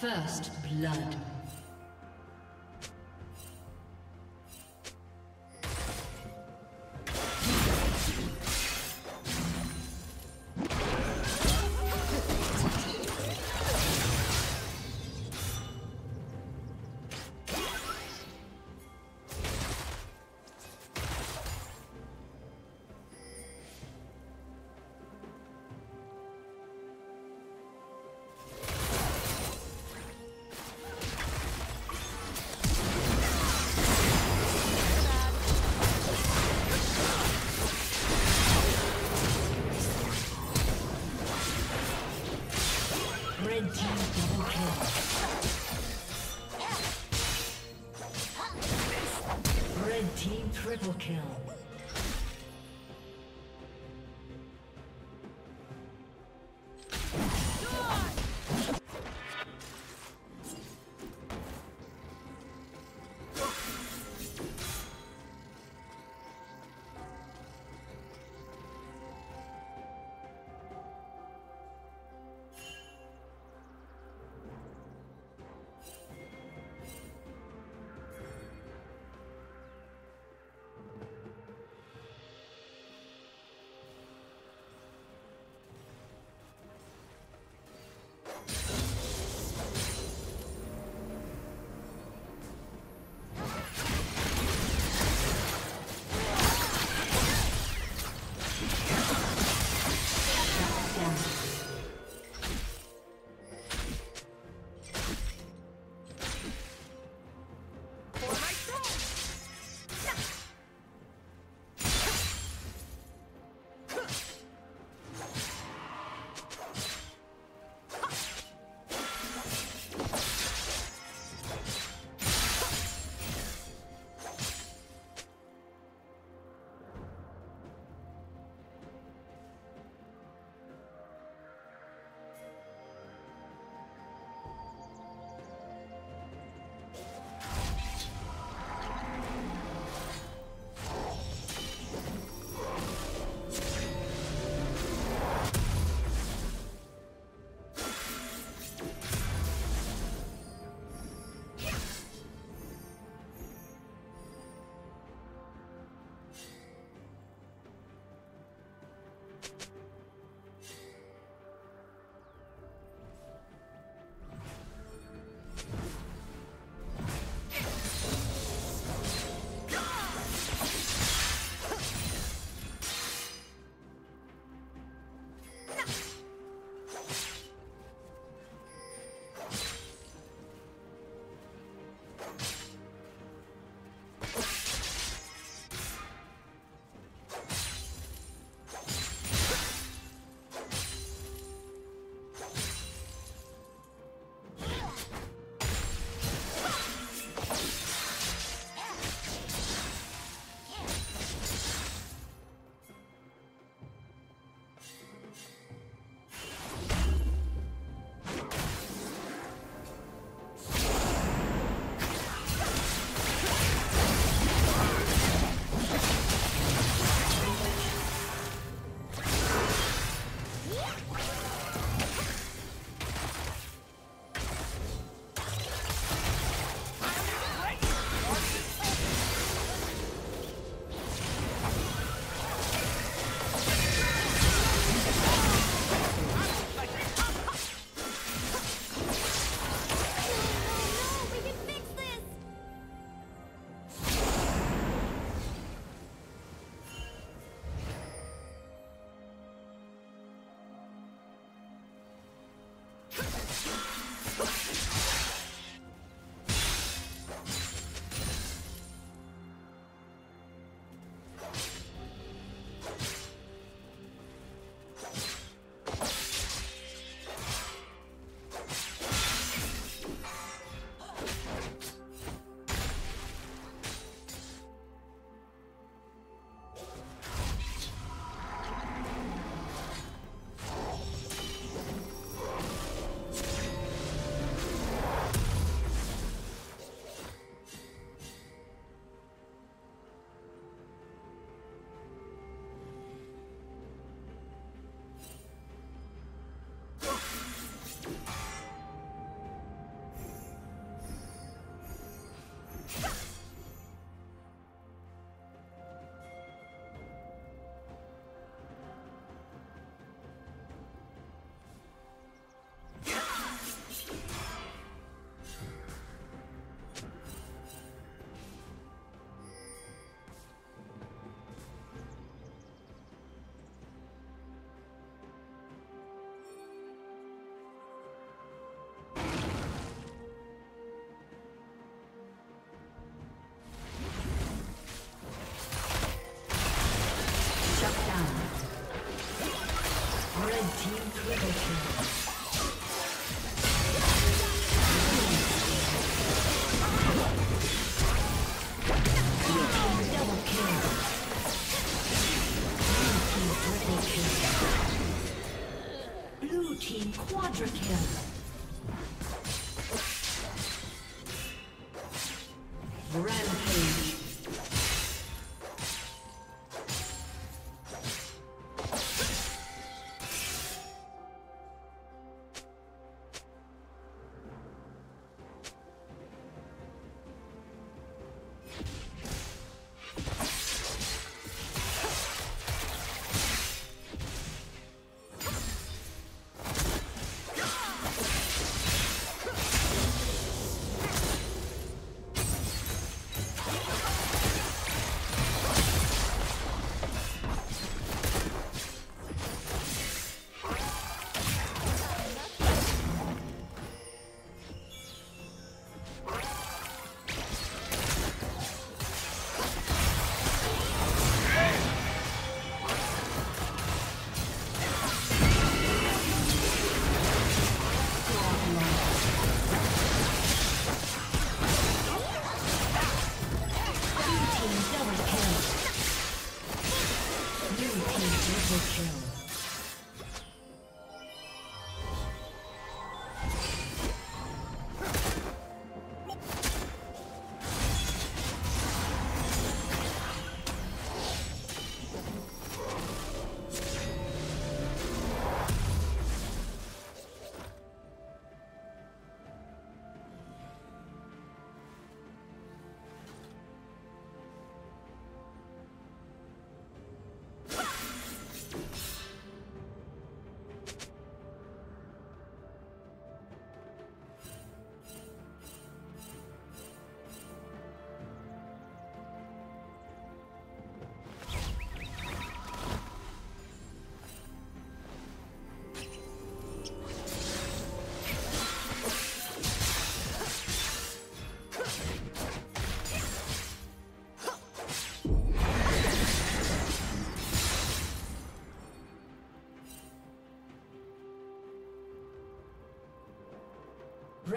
First blood.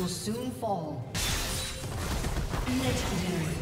Will soon fall. Legendary.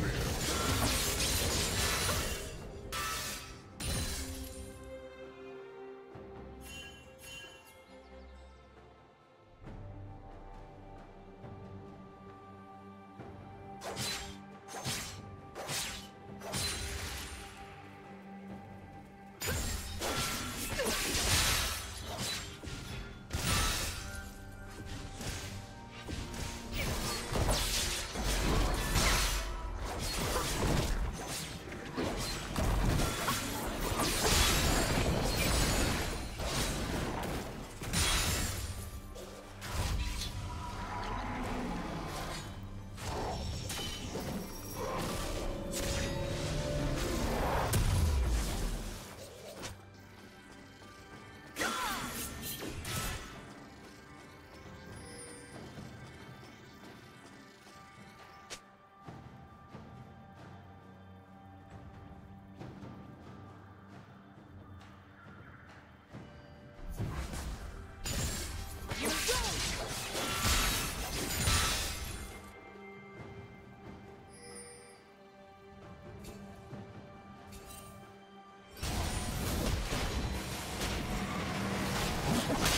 you